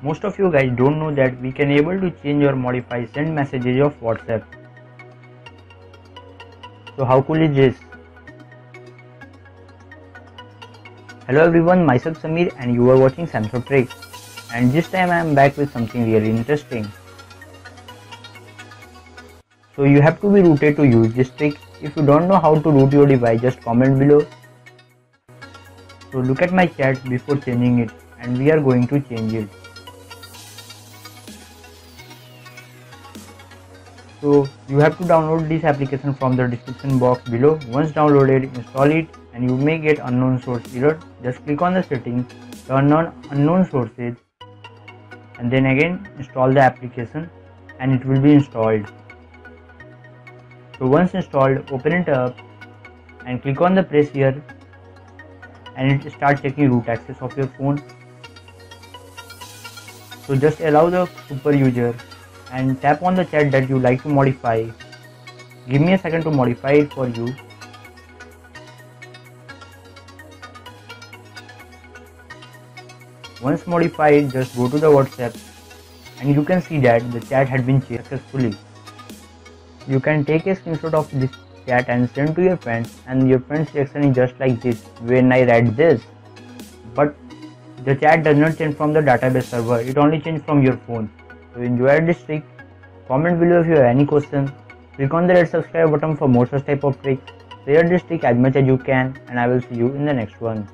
Most of you guys don't know that we can able to change or modify send messages of WhatsApp. So how cool is this? Hello everyone, myself Sameer and you are watching Samsoft Tricks and this time I am back with something really interesting. So you have to be rooted to use this trick. If you don't know how to root your device just comment below. So look at my chat before changing it and we are going to change it. So you have to download this application from the description box below. Once downloaded, install it and you may get unknown source error. Just click on the settings, turn on unknown sources and then again install the application and it will be installed. So once installed, open it up and click on the press here and it start checking root access of your phone. So just allow the super user and tap on the chat that you like to modify. Give me a second to modify it for you. Once modified, just go to the WhatsApp and you can see that the chat had been changed successfully. You can take a screenshot of this chat and send to your friends and your friend's reaction is just like this when I read this. But the chat does not change from the database server, it only changes from your phone. So enjoy this trick. Comment below if you have any questions. Click on the red subscribe button for more such type of tricks. Share this trick as much as you can and I will see you in the next one.